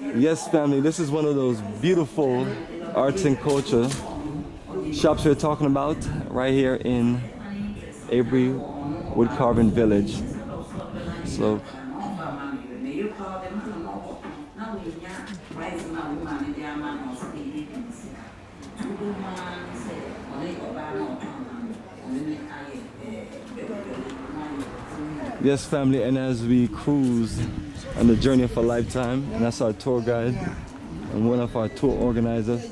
Yes, family, this is one of those beautiful arts and culture shops we're talking about right here in Aburi Wood Carving Village. So Yes, family, and as we cruise on the journey of a lifetime, and that's our tour guide and one of our tour organizers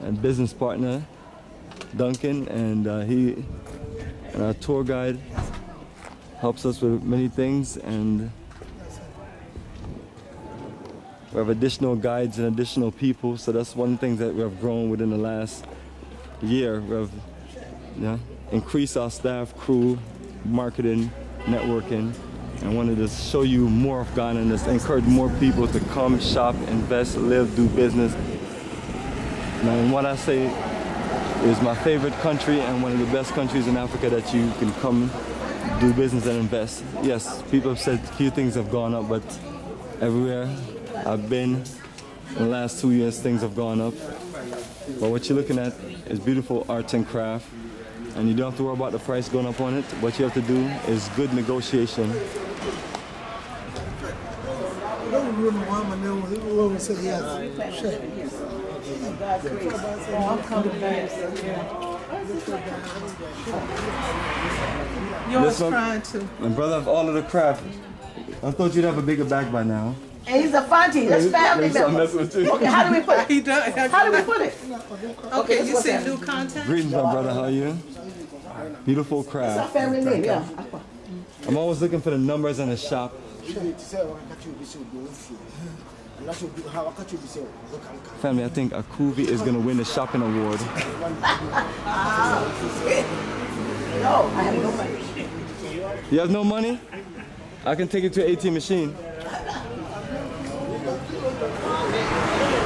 and business partner, Duncan, and uh, he and our tour guide helps us with many things, and we have additional guides and additional people. So that's one thing that we have grown within the last year. We have yeah, increased our staff, crew, marketing networking and wanted to show you more of Ghana and just encourage more people to come, shop, invest, live, do business. And what I say is my favorite country and one of the best countries in Africa that you can come do business and invest. Yes, people have said few things have gone up, but everywhere I've been in the last two years, things have gone up. But what you're looking at is beautiful arts and craft and you don't have to worry about the price going up on it. What you have to do is good negotiation. Yours trying to. My brother of all of the craft. I thought you'd have a bigger bag by now. And he's a Fonty. That's family member. Okay, how do we put it? He does. How do we put it? Okay, you said new content. Greetings, my brother. How are you? Beautiful It's our craft. family name, yeah. I'm always looking for the numbers in the shop. Family, I think Akuvi is gonna win the shopping award. No, I have no money. You have no money? I can take you to an ATM machine.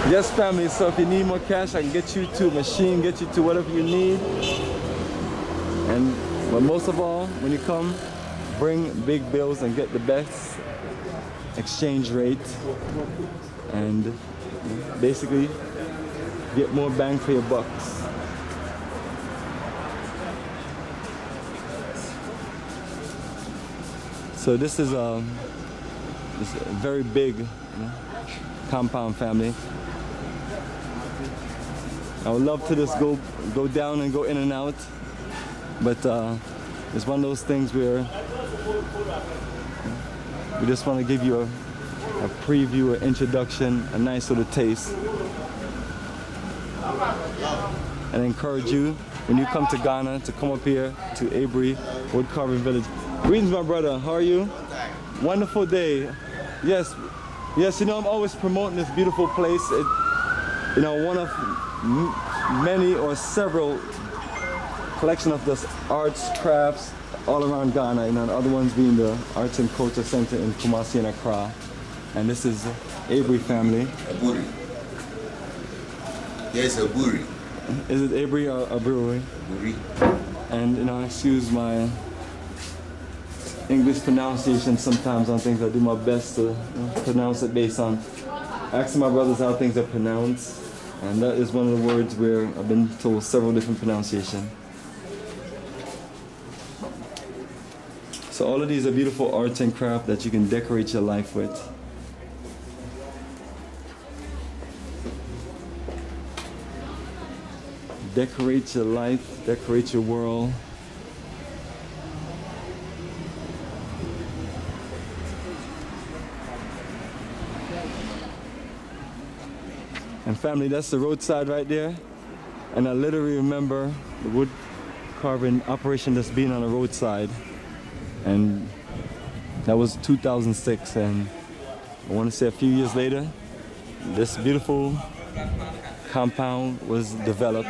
Yes, family. So if you need more cash, I can get you to a machine, get you to whatever you need. And but most of all, when you come, bring big bills and get the best exchange rate, and basically get more bang for your bucks. So this is a, this is a very big you know, compound family. I would love to just go go down and go in and out, but uh, it's one of those things where we just want to give you a, a preview, an introduction, a nice little taste, and encourage you when you come to Ghana to come up here to Aburi Wood Carving Village. Greetings, my brother. How are you? Wonderful day. Yes, yes. You know I'm always promoting this beautiful place. It, you know, one of many or several collection of just arts, crafts all around Ghana. You know, the other ones being the Arts and Culture Center in Kumasi and Accra. And this is Avery family. Aburi. Yes, Aburi. Is it Avery or a brewery? Buri. And you know, excuse my English pronunciation sometimes on things. I do my best to pronounce it based on asking my brothers how things are pronounced. And that is one of the words where I've been told several different pronunciation. So all of these are beautiful arts and craft that you can decorate your life with. Decorate your life, decorate your world. And family, that's the roadside right there. And I literally remember the wood carving operation that's been on the roadside and that was 2006 and I want to say a few years later this beautiful compound was developed.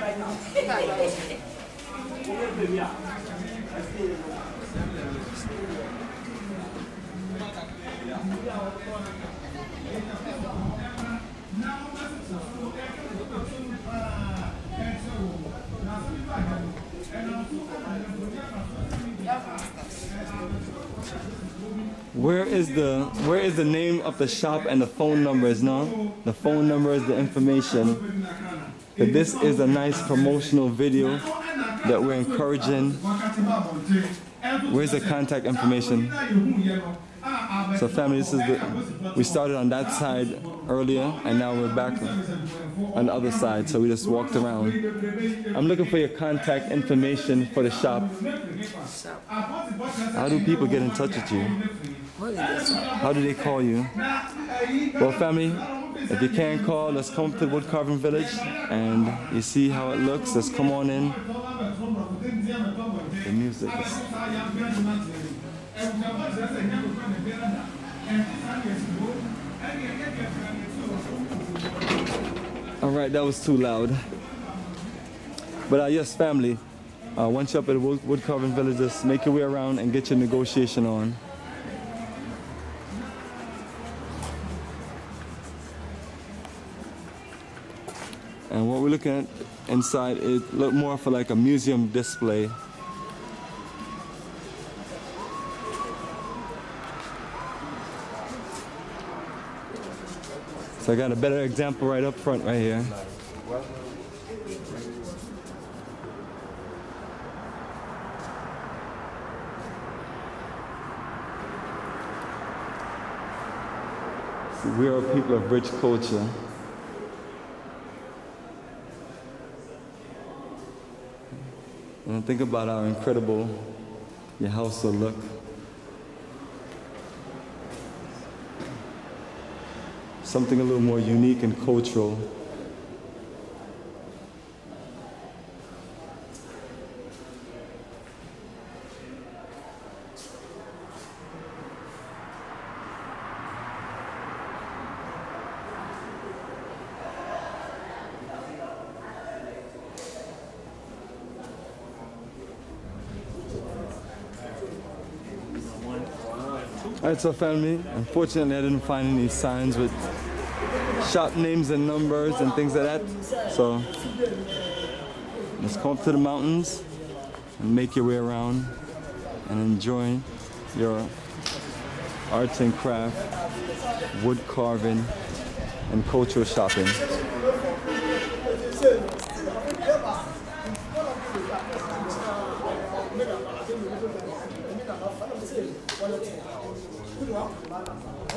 Where is the where is the name of the shop and the phone numbers, no? The phone number is the information. But this is a nice promotional video that we're encouraging. Where's the contact information? So family, this is the we started on that side earlier and now we're back on the other side. So we just walked around. I'm looking for your contact information for the shop. How do people get in touch with you? How do they call you? Well family, if you can't call, let's come to Wood Carving Village and you see how it looks. Let's come on in. The music is all right, that was too loud. But uh, yes, family, uh, once you're up at Wood, Wood Carving Village, just make your way around and get your negotiation on. And what we're looking at inside is look more for like a museum display. I got a better example right up front right here. We are people of rich culture. And think about how incredible your house will look. Something a little more unique and cultural. All right, so family, unfortunately I didn't find any signs with shop names and numbers and things like that. So let's come up to the mountains and make your way around and enjoy your arts and craft, wood carving, and cultural shopping. noch?